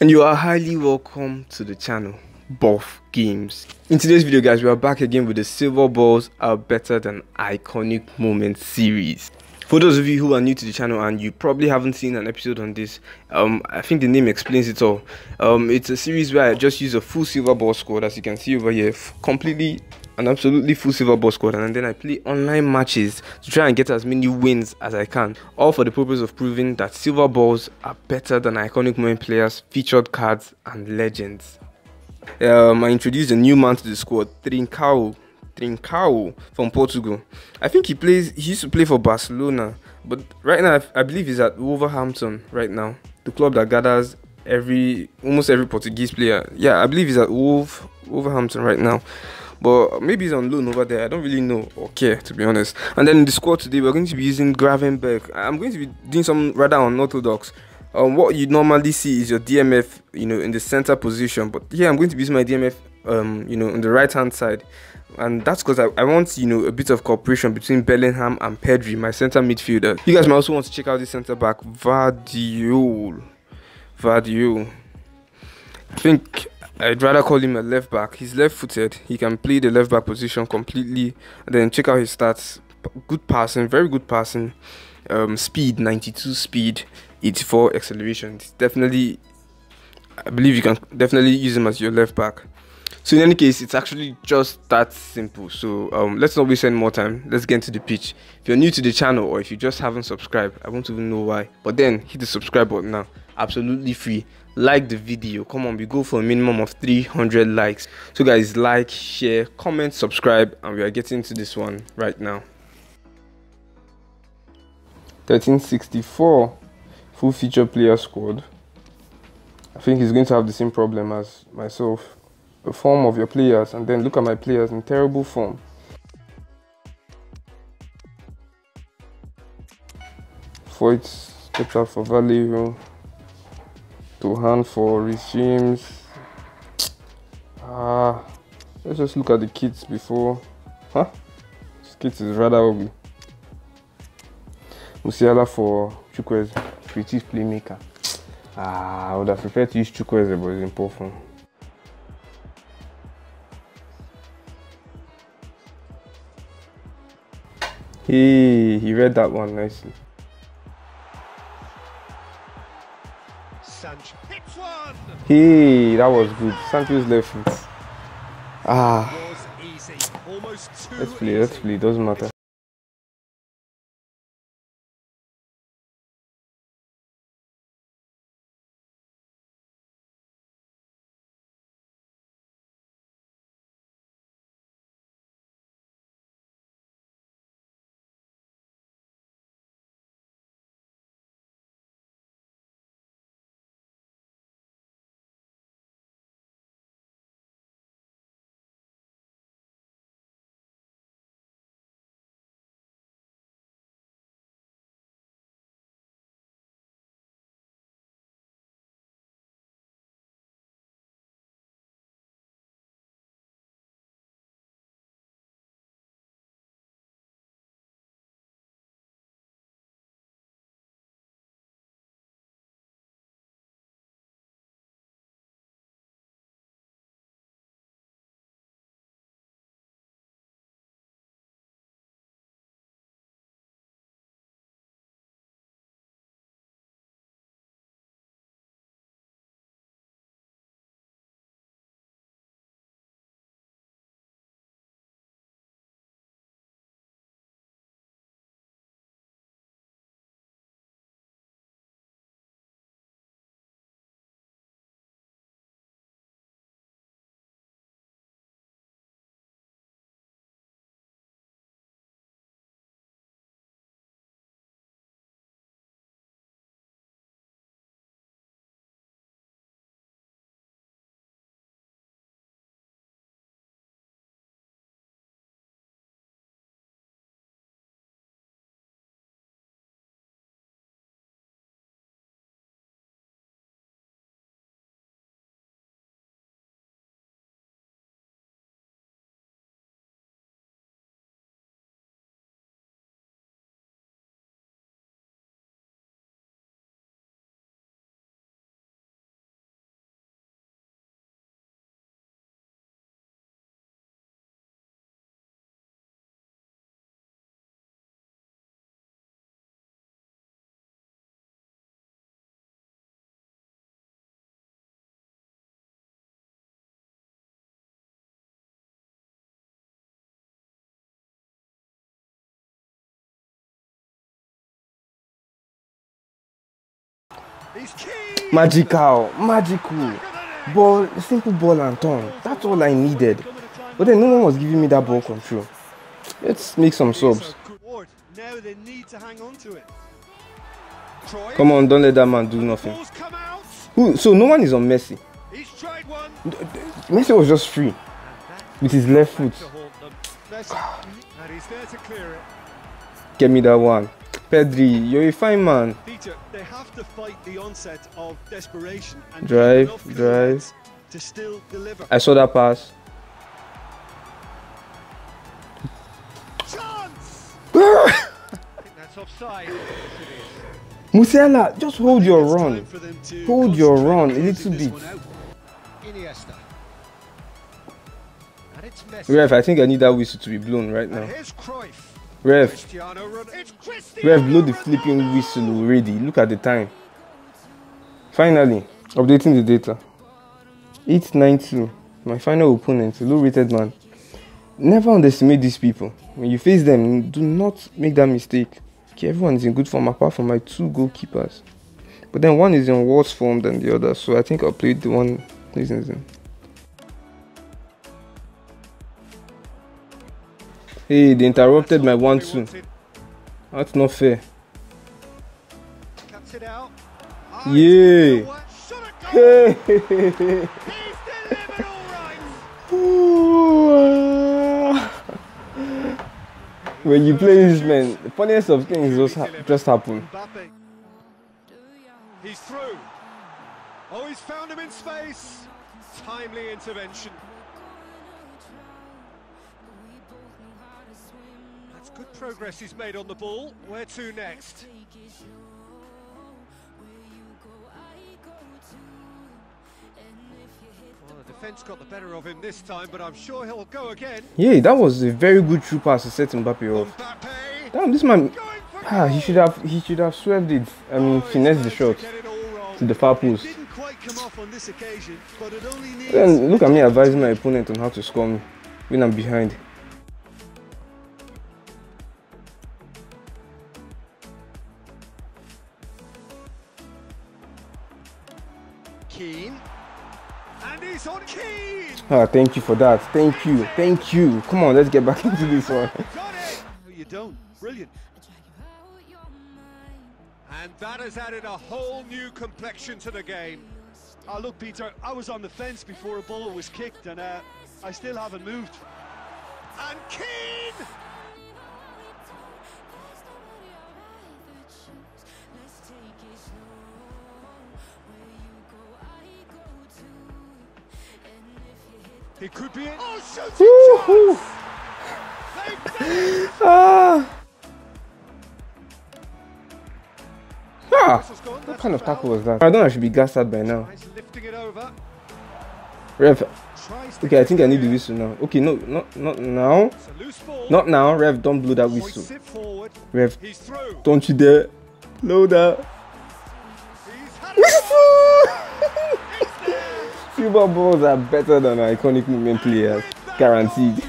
and you are highly welcome to the channel Bof games. In today's video guys we are back again with the silver balls are better than iconic moments series. For those of you who are new to the channel and you probably haven't seen an episode on this um i think the name explains it all. Um it's a series where i just use a full silver ball squad as you can see over here completely an absolutely full silver ball squad and then I play online matches to try and get as many wins as I can all for the purpose of proving that silver balls are better than iconic moment players featured cards and legends. Um, I introduced a new man to the squad Trincao. Trincao from Portugal. I think he plays he used to play for Barcelona but right now I, I believe he's at Wolverhampton right now the club that gathers every almost every Portuguese player. Yeah I believe he's at Wolf Wolverhampton right now but maybe he's on loan over there. I don't really know or care to be honest. And then in the squad today, we're going to be using Gravenberg. I'm going to be doing some rather unorthodox. Um, what you normally see is your DMF, you know, in the center position. But here I'm going to be using my DMF, um, you know, on the right hand side. And that's because I, I want, you know, a bit of cooperation between Bellingham and Pedri, my center midfielder. You guys might also want to check out this center back, Vardiol. Vardiol. I think I'd rather call him a left back. He's left footed. He can play the left back position completely. And then check out his stats. Good passing, very good passing. Um, speed 92 speed, 84 acceleration. It's definitely, I believe you can definitely use him as your left back. So in any case, it's actually just that simple. So um, let's not waste any more time. Let's get into the pitch. If you're new to the channel or if you just haven't subscribed, I won't even know why. But then hit the subscribe button now. Absolutely free. Like the video. Come on we go for a minimum of 300 likes. So guys like share comment subscribe and we are getting to this one right now. 1364 full feature player squad. I think he's going to have the same problem as myself. The form of your players and then look at my players in terrible form. Voigt steps out for value to hand for regimes. Ah, let's just look at the kits before. Huh? This kit is rather ugly. Musiala for Chukwueze, creative playmaker. Ah, I would have preferred to use Chukwueze, but it's important. Hey, he read that one nicely. Sancho hits one. Hey, that was good. Sancho's left foot. Ah. Let's play, let's play. Doesn't matter. Magical, magical. Ball, simple ball and turn. That's all I needed. But then no one was giving me that ball control. Let's make some subs. Come on, don't let that man do nothing. Who, so no one is on Messi. Messi was just free with his left foot. Get me that one. Pedri, you're a fine man. Peter, they have to fight the onset of desperation and Drive, drive. to still deliver. I saw that pass. Chance! I think that's offside. Musiala, just hold your run. time for them to Hold your run a little bit. Iniesta. Ref, I think I need that whistle to be blown right now. Here's Cruyff. Ref, Cristiano Ronaldo. It's Cristiano ref, blow the flipping whistle already. Look at the time. Finally, updating the data. 892. My final opponent, low rated man. Never underestimate these people. When you face them, do not make that mistake. Okay, everyone is in good form apart from my two goalkeepers. But then one is in worse form than the other, so I think I'll play the one who's in. Hey, they interrupted my 1 they 2. That's not fair. Cuts it out. Yeah. Hey! When you play this man, the funniest of things just, ha- just happen. He's through. Oh, he's found him in space. Timely intervention. Good progress he's made on the ball. Where to next? Well, the defence got the better of him this time, but I'm sure he'll go again. Yeah, that was a very good true pass to set Mbappe off. Mbappe Damn, this man, ah, he should have, he should have swerved it. I mean, Oh, he's finesse the shot to get it all wrong. to the far post. Didn't quite come off on this occasion, but it only needs Then look at me advising my opponent on how to score me when I'm behind. Ah, thank you for that. Thank you, thank you. Come on, let's get back into this one. You don't. Brilliant. And that has added a whole new complexion to the game. Oh, look, Peter, I was on the fence before a ball was kicked, and uh, I still haven't moved. And Keane! It could be it. Oh, shooting Woo-hoo. chance! They've done it! Ah, ah, This has gone, what kind of foul. tackle was that? I don't know. I should be gassed out by now. Tries lifting it over. Ref, Tries to okay, I think I need the clear. whistle now. Okay, no, not not now. It's a loose ball. Not now, Rev. Don't blow that whistle. Rev, don't you dare blow that He's had it. whistle. Silver balls are better than iconic movement players, guaranteed.